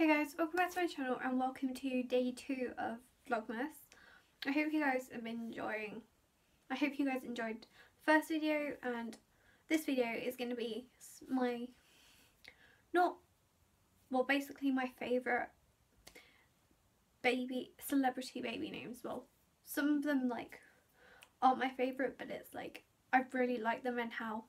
Hey guys, welcome back to my channel and welcome to day two of Vlogmas. I hope you guys have been enjoying, I hope you guys enjoyed first video and this video is going to be my, not, well basically my favourite baby, celebrity baby names. Well, some of them like aren't my favourite but it's like, I really like them and how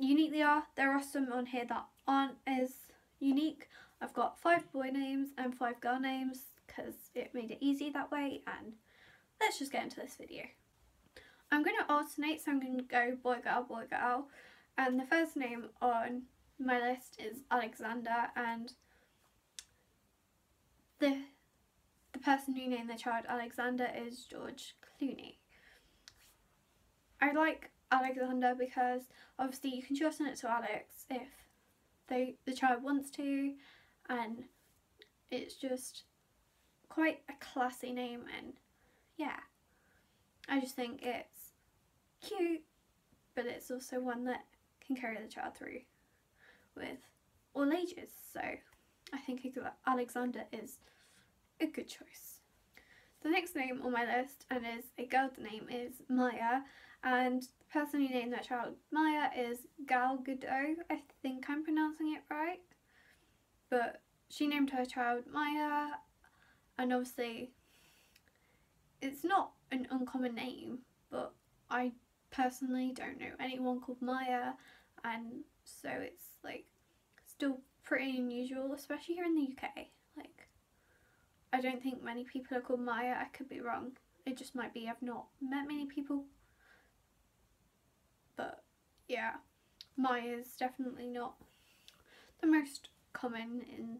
unique they are. There are some on here that aren't as unique. I've got five boy names and five girl names because it made it easy that way and let's just get into this video. I'm going to alternate so I'm going to go boy girl boy girl and the first name on my list is Alexander and the the person who named the child Alexander is George Clooney. I like Alexander because obviously you can shorten it to Alex if they the child wants to and it's just quite a classy name and yeah I just think it's cute but it's also one that can carry the child through with all ages so I think Alexander is a good choice. The next name on my list and is a girl's name is Maya and the person who named that child Maya is Gal Gadot. I think I'm pronouncing it right. But she named her child Maya and obviously it's not an uncommon name but I personally don't know anyone called Maya and so it's like still pretty unusual especially here in the UK like I don't think many people are called Maya I could be wrong it just might be I've not met many people but yeah, Maya is definitely not the most common in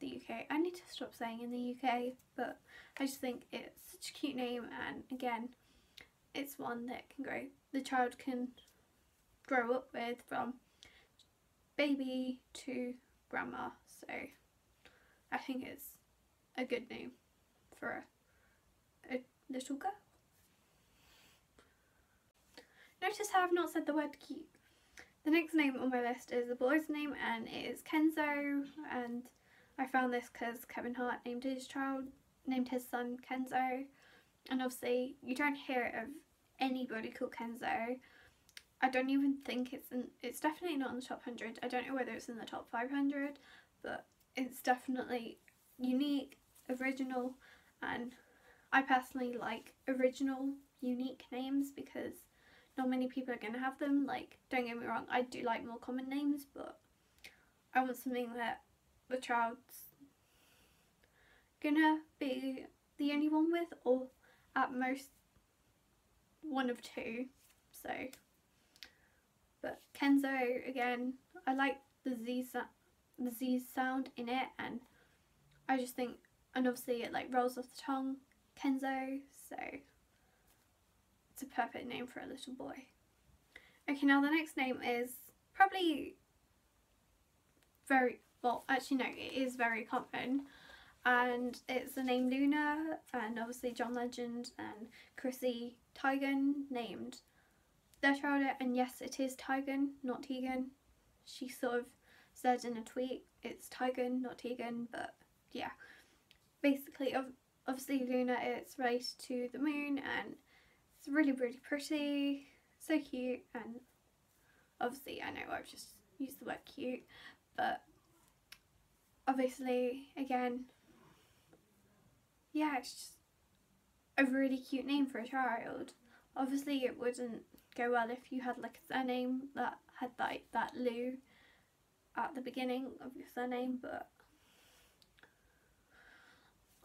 the UK. I need to stop saying in the UK, but I just think it's such a cute name and again, it's one that can grow, the child can grow up with from baby to grandma, so I think it's a good name for a, a little girl. Notice how I've not said the word cute. The next name on my list is the boy's name and it is Kenzo and I found this because Kevin Hart named his child, named his son Kenzo and obviously you don't hear of anybody called Kenzo. I don't even think it's in, it's definitely not in the top 100. I don't know whether it's in the top 500 but it's definitely unique, original and I personally like original unique names because not many people are going to have them. Like, don't get me wrong, I do like more common names, but I want something that the child's gonna be the only one with, or at most one of two. So, but Kenzo again, I like the Z the Z sound in it, and I just think, and obviously it like rolls off the tongue, Kenzo. So it's a perfect name for a little boy. Okay, now the next name is probably very, well actually no, it is very common and it's the name Luna and obviously John Legend and Chrissy Teigen named their child and yes it is Teigen, not Tegan. She sort of said in a tweet it's Teigen, not Tegan, but yeah. Basically, obviously Luna is raised to the moon and really, really pretty, so cute, and obviously I know I've just used the word cute, but obviously, again, yeah, it's just a really cute name for a child. Obviously it wouldn't go well if you had like a surname that had like that Lou at the beginning of your surname, but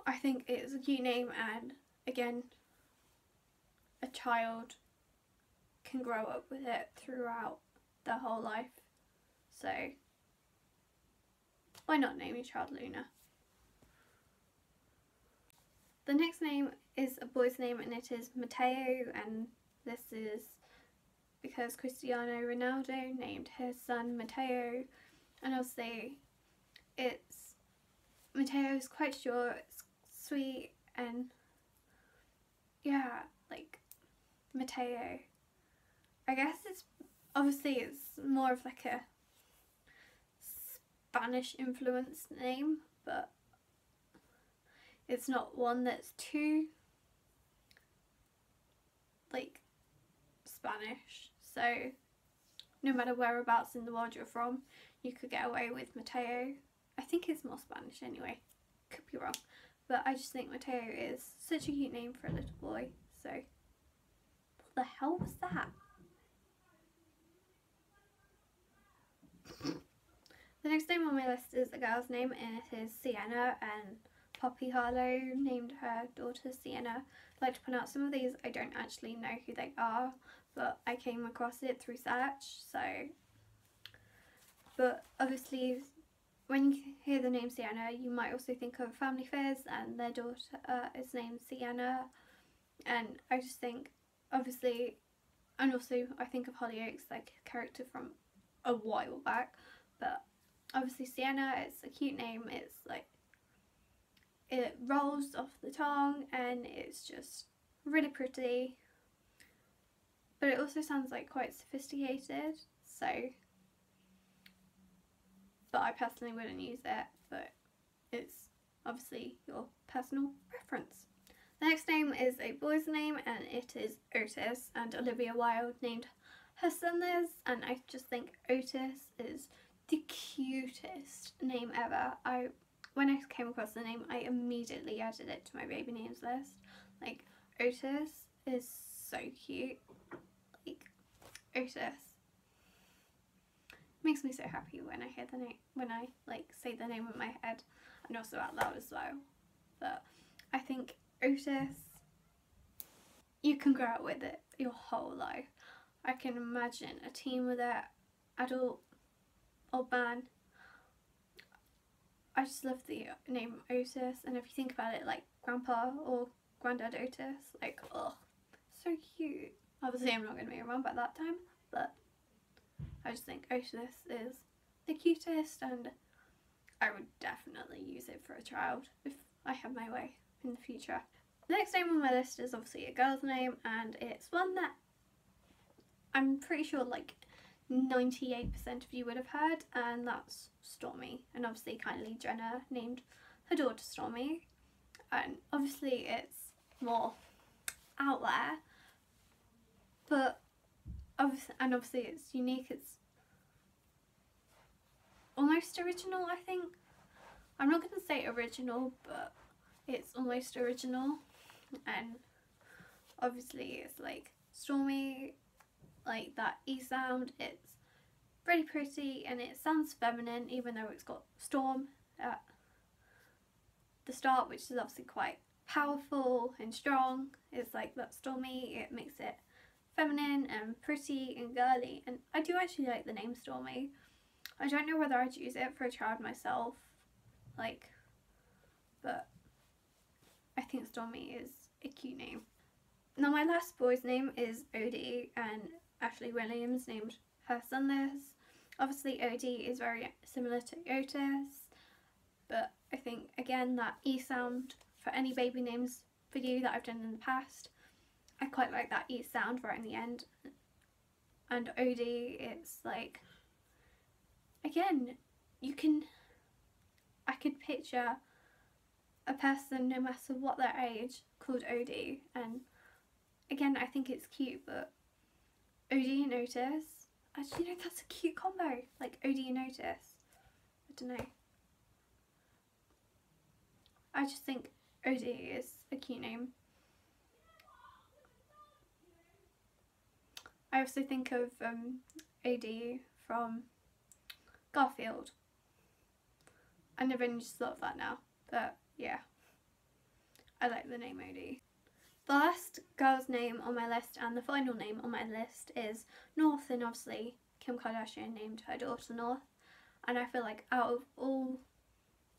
I think it's a cute name and again a child can grow up with it throughout their whole life. So why not name your child Luna? The next name is a boy's name and it is Mateo and this is because Cristiano Ronaldo named his son Mateo and obviously it's Mateo is quite short, sweet and yeah like Mateo. I guess it's obviously it's more of like a Spanish influenced name, but it's not one that's too like Spanish. So no matter whereabouts in the world you're from, you could get away with Mateo. I think it's more Spanish anyway. Could be wrong. But I just think Mateo is such a cute name for a little boy. So the hell was that? The next name on my list is a girl's name and it is Sienna and Poppy Harlow named her daughter Sienna. I'd like to point out some of these I don't actually know who they are but I came across it through search so but obviously when you hear the name Sienna you might also think of Family Fizz and their daughter uh, is named Sienna and I just think obviously and also I think of Hollyoaks like a character from a while back but obviously Sienna, it's a cute name. It's like it rolls off the tongue and it's just really pretty. But it also sounds like quite sophisticated. So, but I personally wouldn't use it. But it's obviously your personal preference. Next name is a boy's name and it is Otis and Olivia Wilde named her son this and I just think Otis is the cutest name ever. I when I came across the name, I immediately added it to my baby names list. Like Otis is so cute. Like Otis makes me so happy when I hear the name when I like say the name in my head and also out loud as well. But I think Otis you can grow up with it your whole life. I can imagine a team with it, adult old man. I just love the name Otis, and if you think about it, like Grandpa or Granddad Otis, like oh, so cute. Obviously, I'm not going to be around by that time, but I just think Otis is the cutest, and I would definitely use it for a child if I have my way in the future. The next name on my list is obviously a girl's name, and it's one that I'm pretty sure like 98% of you would have heard, and that's Stormi. And obviously, Kylie Jenner named her daughter Stormi, and obviously, it's more out there, but obviously, and obviously, it's unique. It's almost original, I think. I'm not going to say original, but it's almost original, and obviously, it's like Stormi like that E sound. It's really pretty and it sounds feminine even though it's got storm at the start which is obviously quite powerful and strong. It's like that stormy, it makes it feminine and pretty and girly and I do actually like the name Stormi. I don't know whether I'd use it for a child myself like but I think Stormi is a cute name. Now my last boy's name is Odie and Ashley Williams named her son this. Obviously Odie is very similar to Otis, but I think again that E sound for any baby names video that I've done in the past, I quite like that E sound right in the end. And Odie, it's like, again, you can, I could picture a person no matter what their age called Odie and again I think it's cute but Odie and Otis. Actually, no, that's a cute combo. Like Odie and Otis. I don't know. I just think Odie is a cute name. I also think of um, from Garfield. I never just thought of that now, but yeah. I like the name Odie. The last girl's name on my list and the final name on my list is North and obviously Kim Kardashian named her daughter North and I feel like out of all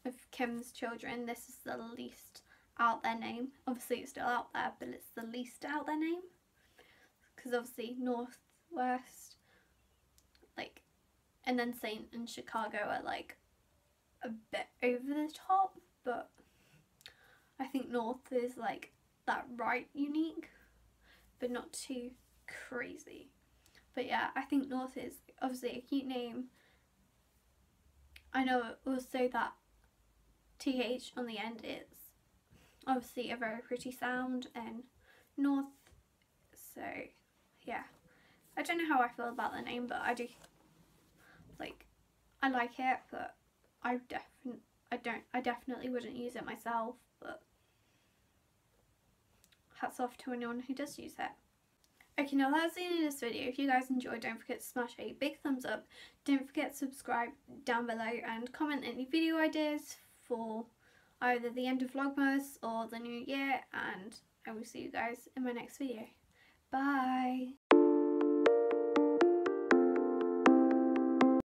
of Kim's children this is the least out there name. Obviously it's still out there but it's the least out there name because obviously North, West, like and then Saint and Chicago are like a bit over the top but I think North is like that right unique, but not too crazy. But yeah, I think North is obviously a cute name. I know also that th on the end is obviously a very pretty sound and North. So yeah, I don't know how I feel about the name, but I do like I like it, but I definitely I don't I definitely wouldn't use it myself, hats off to anyone who does use it. Okay, now that's the end of this video. If you guys enjoyed, don't forget to smash a big thumbs up. Don't forget to subscribe down below and comment any video ideas for either the end of Vlogmas or the new year. And I will see you guys in my next video. Bye!